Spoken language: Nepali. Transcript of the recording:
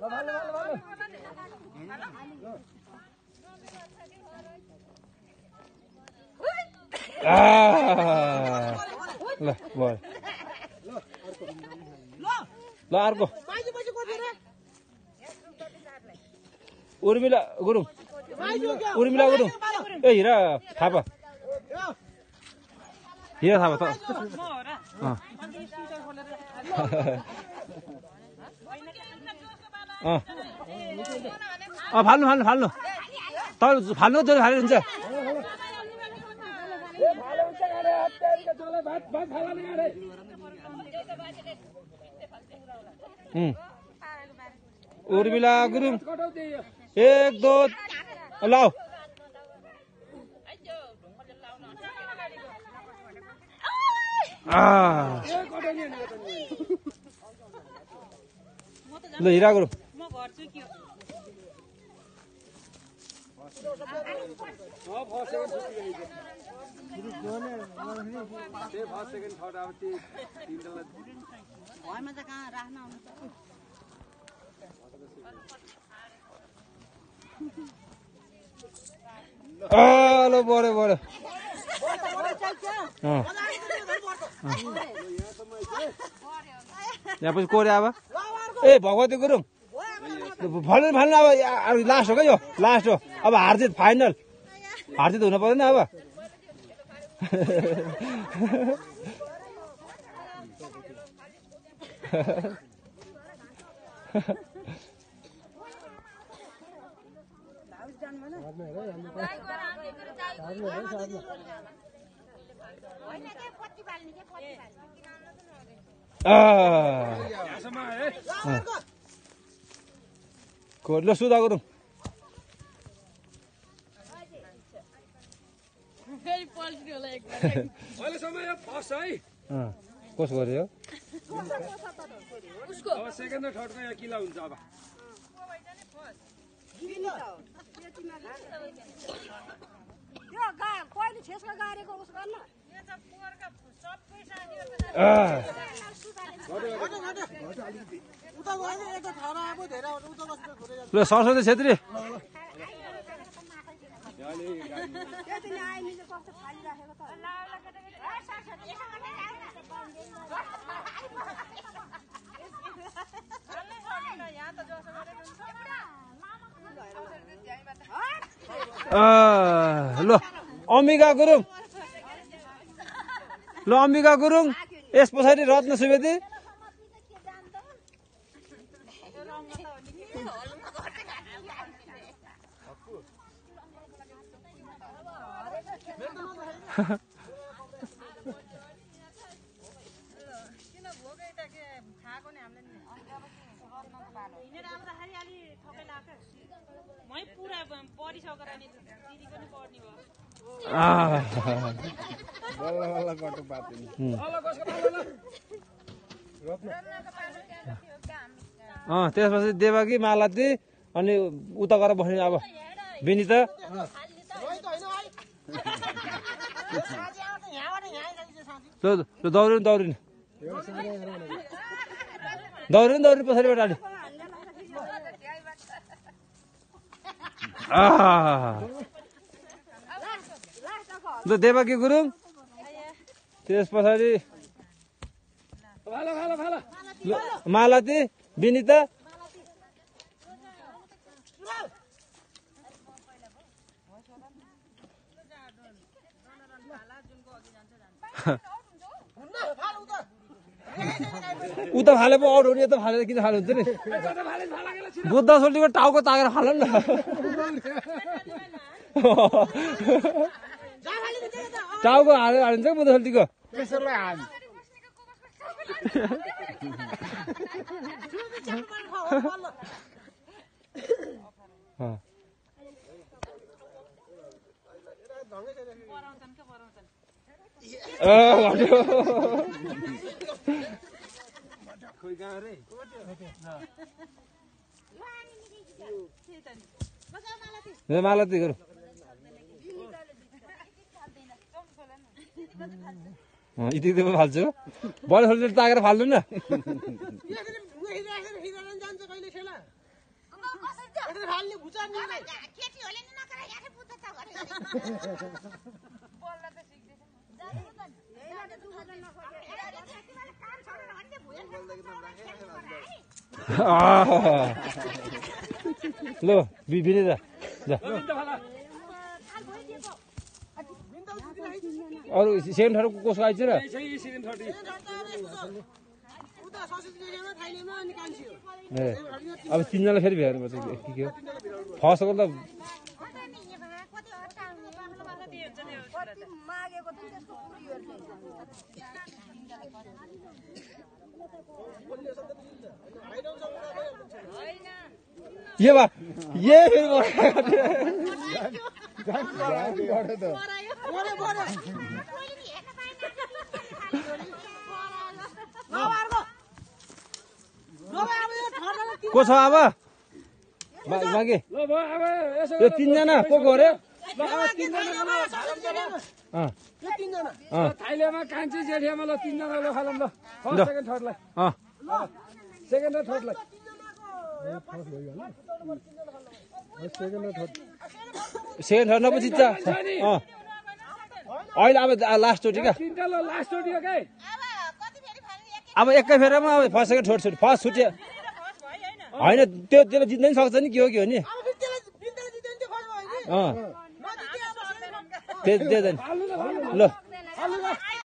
ल ल अर्को उर्मिला गुरुङ उर्मिला गुरुङ ए हिरा थापा हिरा थापा त अँ। फाल्नु फाल्नु फाल्नु तपाईँ फाल्नु जति फाल्यो हुन्छ. उर्मिला गुरुङ एक दो आ। ल हिरा गुरुङ घरमा त कहाँ राख्न आउनु त आ, ल बढ्यो बढ्यो। यहाँ पछि कोर्यो अब ए भगवती गुरुङ अब या- अब लास्ट हो क्या यो? लास्ट हो। अब हारजित फाइनल हारजित हुनु पर्दैन अब। यो फर्स्ट है अँ, कसो गर्यो अब सेकेन्ड र थर्डको यहाँ किला हुन्छ अब यो ल सरस्वती छेत्री ल अम्बिका गुरुङ ल अम्बिका गुरुङ यस पछाडि रत्न सुवेदी मै पुरा परिसकेर नि दिदी पनि पढ्ने भयो आह, अँ त्यसपछि देवाकी मालाती अनि उता गएर बस्ने अब विनिता। ल ल दौडिनु दौडिनु दौडिनु दौडिनु पछाडिबाट अलि। ल देवाकी गुरुङ त्यस पछाडि मालती विनिता उता फाले पो आउट हुने यता फालेर किन फाल्नु हुन्छ नि? बुद्ध सोल्टीको टाउको तागेर फाल न। टाउको हालेर हालिन्छ बुद्ध सोल्टीको। मालती गुरु यति पो फाल्छु बढी छोरी तागेर फाल्नु न ल बि- बिने जा अरू सेकेन्ड थर्ड कसको आइज र अब तिनजना फेरि भ्याउनुपर्छ के हो फर्स्टको त कति मागेको थियो त्यसको पुरीहरूले ये बा ये फेरि। को छ अब? यसो यो तिनजना को को थाइल्यामा कान्छी जेठियामा ल तिनजना ल ल। फर्स्ट सेकेन्ड थर्डलाई अँ। सेकेन्ड र थर्डलाई सेकेन्ड थर्ड अँ। अहिले अब लास्टचोटि क्या? तिनवटा ल लास्ट चोटि हो के? अब एकै फेरमा अब फर्स्ट सेकेन्ड थर्ड छुट्यो फर्स्ट छुट्यो। होइन त्यो त्यसले जित्दै नि सक्छ नि के हो के हो नि? अँ त्यो त्यो ल।